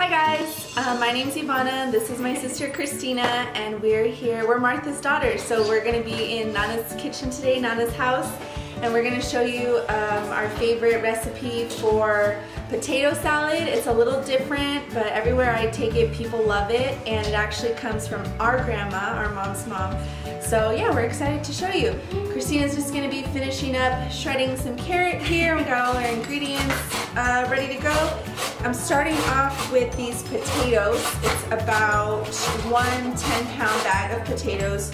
Hi guys, uh, my name's Ivana, this is my sister Christina, and we're here, we're Martha's daughters, so we're gonna be in Nana's kitchen today, Nana's house, and we're gonna show you um, our favorite recipe for potato salad. It's a little different, but everywhere I take it, people love it, and it actually comes from our grandma, our mom's mom. So yeah, we're excited to show you. Christina's just gonna be finishing up shredding some carrot here. We got all our ingredients uh, ready to go. I'm starting off with these potatoes. It's about one 10 pound bag of potatoes.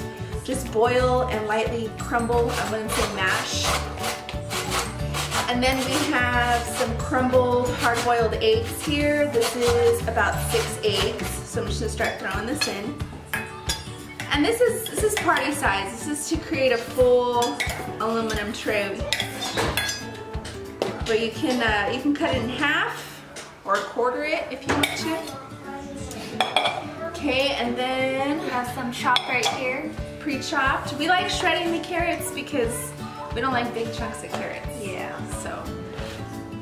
Just boil and lightly crumble, I wouldn't say mash. And then we have some crumbled hard-boiled eggs here. This is about six eggs, so I'm just gonna start throwing this in. And this is this is party size. This is to create a full aluminum tray. But you can uh, you can cut it in half or quarter it if you want to. Okay, and then We have some chopped right here. Pre-chopped. We like shredding the carrots because we don't like big chunks of carrots. Yeah. So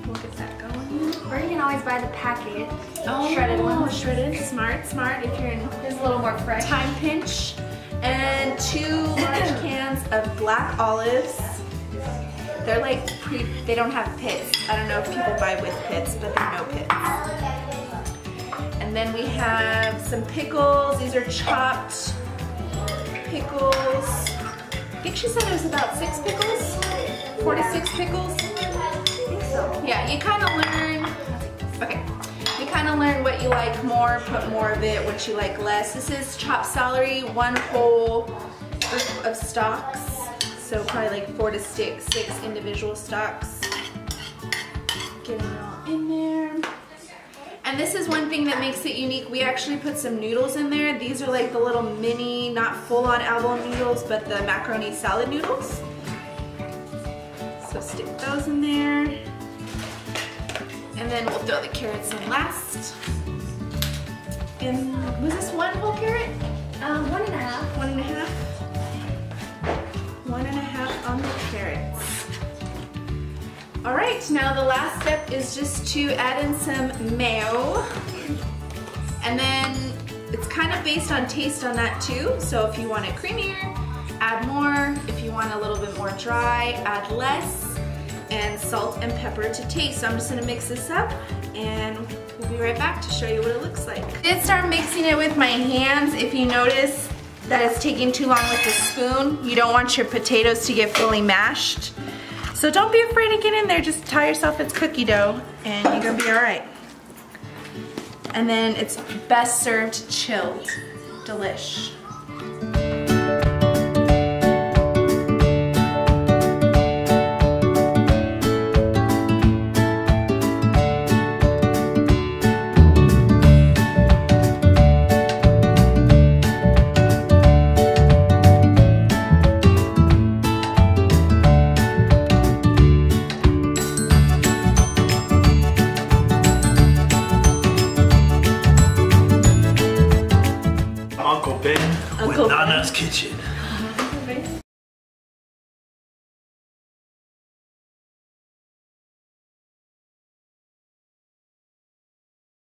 we'll get that going. Or you can always buy the packet. Oh, Shredded ones. Shredded, smart, smart. If you're in It's a little more fresh. time pinch. And two large cans of black olives. They're like pre, they don't have pits. I don't know if people buy with pits, but they're no pits. And then we have some pickles. These are chopped pickles. I think she said it was about six pickles, four to six pickles. So. Yeah, you kind of learn, okay, you kind of learn what you like more, put more of it, what you like less. This is chopped celery, one whole of, of stalks, so probably like four to six, six individual stalks. And this is one thing that makes it unique. We actually put some noodles in there. These are like the little mini, not full-on elbow noodles, but the macaroni salad noodles. So stick those in there. And then we'll throw the carrots in last. And was this one whole carrot? All right, now the last step is just to add in some mayo. And then it's kind of based on taste on that too. So if you want it creamier, add more. If you want a little bit more dry, add less. And salt and pepper to taste. So I'm just gonna mix this up and we'll be right back to show you what it looks like. I did start mixing it with my hands. If you notice that it's taking too long with the spoon, you don't want your potatoes to get fully mashed. So don't be afraid to get in there, just tell yourself it's cookie dough and you're gonna be all right. And then it's best served chilled. Delish. Ben Uncle with. Nana's Kitchen.